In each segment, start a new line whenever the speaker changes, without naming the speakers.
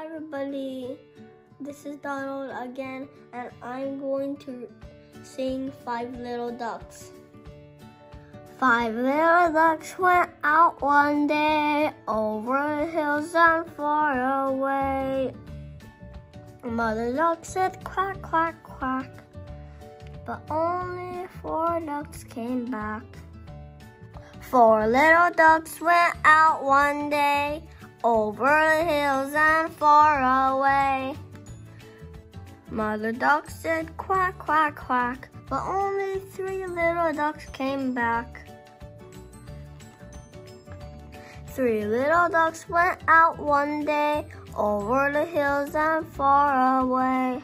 Hi everybody, this is Donald again and I'm going to sing Five Little Ducks. Five little ducks went out one day over the hills and far away. Mother duck said quack, quack, quack, but only four ducks came back. Four little ducks went out one day over the hills and far away. Mother duck said quack, quack, quack, but only three little ducks came back. Three little ducks went out one day over the hills and far away.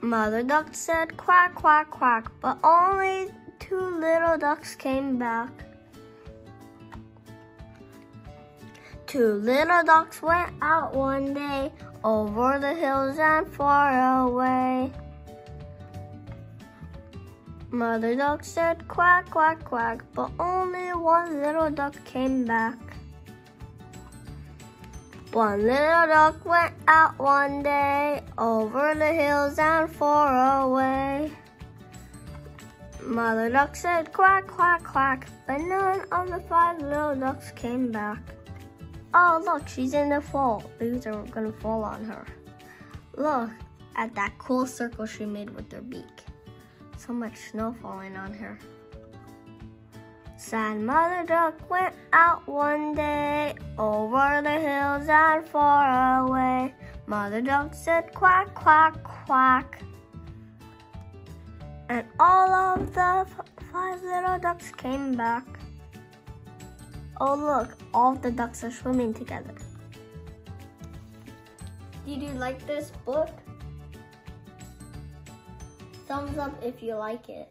Mother duck said quack, quack, quack, but only two little ducks came back. Two little ducks went out one day over the hills and far away. Mother duck said quack, quack, quack, but only one little duck came back. One little duck went out one day over the hills and far away. Mother duck said quack, quack, quack, but none of the five little ducks came back. Oh, look, she's in the fall. Leaves are gonna fall on her. Look at that cool circle she made with her beak. So much snow falling on her. Sad mother duck went out one day over the hills and far away. Mother duck said quack, quack, quack. And all of the five little ducks came back. Oh look, all the ducks are swimming together. Did you like this book? Thumbs up if you like it.